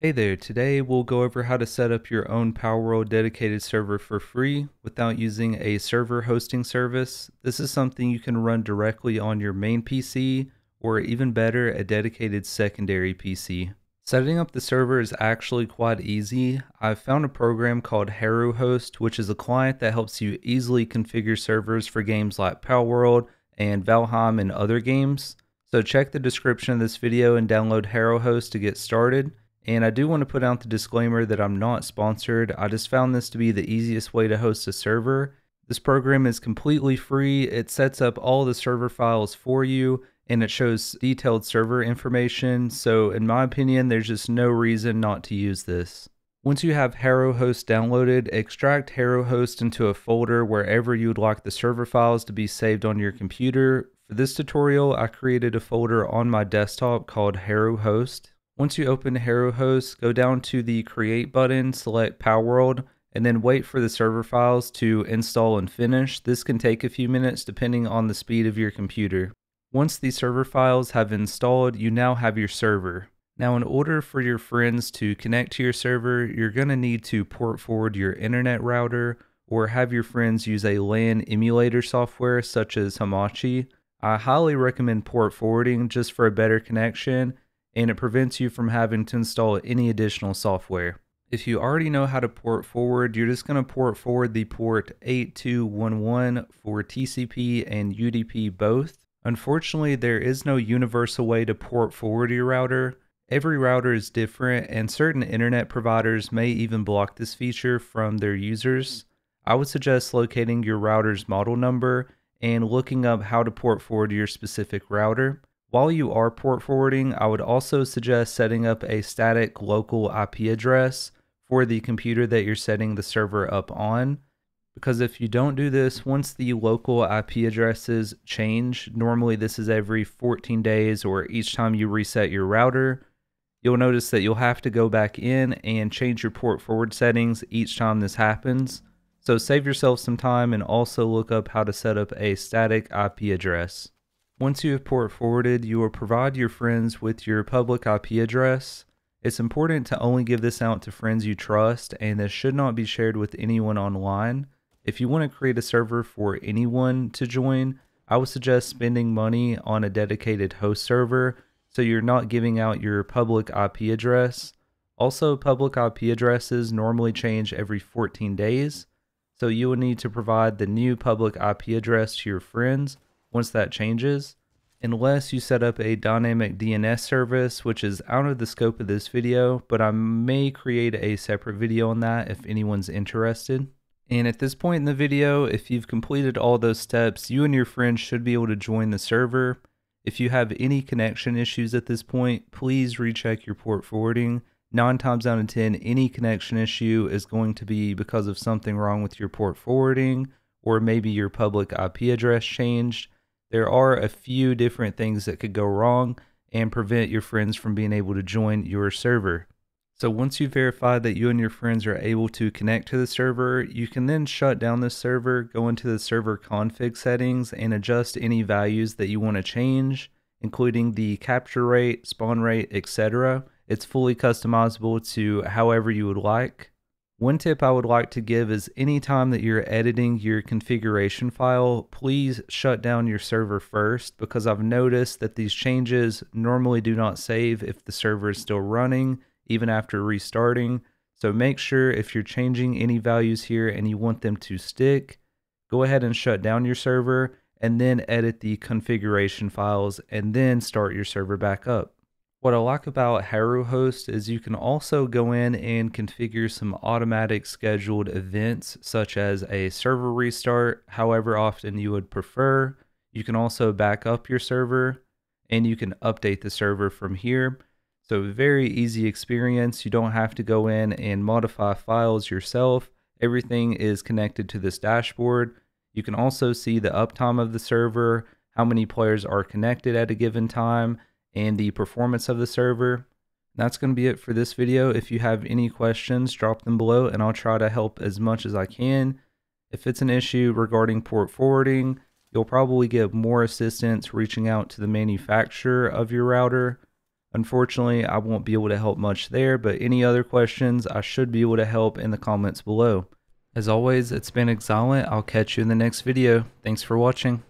Hey there, today we'll go over how to set up your own Palworld dedicated server for free without using a server hosting service. This is something you can run directly on your main PC or even better, a dedicated secondary PC. Setting up the server is actually quite easy. I've found a program called HaruHost, which is a client that helps you easily configure servers for games like Palworld and Valheim and other games. So check the description of this video and download HaruHost to get started. And I do want to put out the disclaimer that I'm not sponsored. I just found this to be the easiest way to host a server. This program is completely free. It sets up all the server files for you and it shows detailed server information. So in my opinion, there's just no reason not to use this. Once you have HaruHost downloaded, extract HaruHost into a folder wherever you would like the server files to be saved on your computer. For this tutorial, I created a folder on my desktop called HaruHost. Once you open HaruHost, go down to the Create button, select Palworld, and then wait for the server files to install and finish. This can take a few minutes depending on the speed of your computer. Once the server files have installed, you now have your server. Now, in order for your friends to connect to your server, you're going to need to port forward your internet router or have your friends use a LAN emulator software such as Hamachi. I highly recommend port forwarding just for a better connection and it prevents you from having to install any additional software. If you already know how to port forward, you're just going to port forward the port 8211 for TCP and UDP both. Unfortunately, there is no universal way to port forward your router. Every router is different, and certain internet providers may even block this feature from their users. I would suggest locating your router's model number and looking up how to port forward your specific router. While you are port forwarding, I would also suggest setting up a static local IP address for the computer that you're setting the server up on. Because if you don't do this, once the local IP addresses change, normally this is every 14 days or each time you reset your router, you'll notice that you'll have to go back in and change your port forward settings each time this happens. So save yourself some time and also look up how to set up a static IP address. Once you have port forwarded, you will provide your friends with your public IP address. It's important to only give this out to friends you trust, and this should not be shared with anyone online. If you want to create a server for anyone to join, I would suggest spending money on a dedicated host server so you're not giving out your public IP address. Also, public IP addresses normally change every 14 days, so you will need to provide the new public IP address to your friends once that changes, unless you set up a dynamic DNS service, which is out of the scope of this video, but I may create a separate video on that if anyone's interested. And at this point in the video, if you've completed all those steps, you and your friends should be able to join the server. If you have any connection issues at this point, please recheck your port forwarding. Nine times out of 10, any connection issue is going to be because of something wrong with your port forwarding, or maybe your public IP address changed there are a few different things that could go wrong and prevent your friends from being able to join your server. So once you verify that you and your friends are able to connect to the server, you can then shut down the server, go into the server config settings and adjust any values that you want to change, including the capture rate, spawn rate, etc. It's fully customizable to however you would like. One tip I would like to give is anytime that you're editing your configuration file, please shut down your server first because I've noticed that these changes normally do not save if the server is still running, even after restarting. So make sure if you're changing any values here and you want them to stick, go ahead and shut down your server and then edit the configuration files and then start your server back up. What I like about HaruHost is you can also go in and configure some automatic scheduled events such as a server restart, however often you would prefer. You can also back up your server and you can update the server from here. So very easy experience. You don't have to go in and modify files yourself. Everything is connected to this dashboard. You can also see the uptime of the server, how many players are connected at a given time, and the performance of the server. That's going to be it for this video. If you have any questions, drop them below and I'll try to help as much as I can. If it's an issue regarding port forwarding, you'll probably get more assistance reaching out to the manufacturer of your router. Unfortunately, I won't be able to help much there, but any other questions, I should be able to help in the comments below. As always, it's been Xielent. I'll catch you in the next video. Thanks for watching.